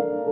you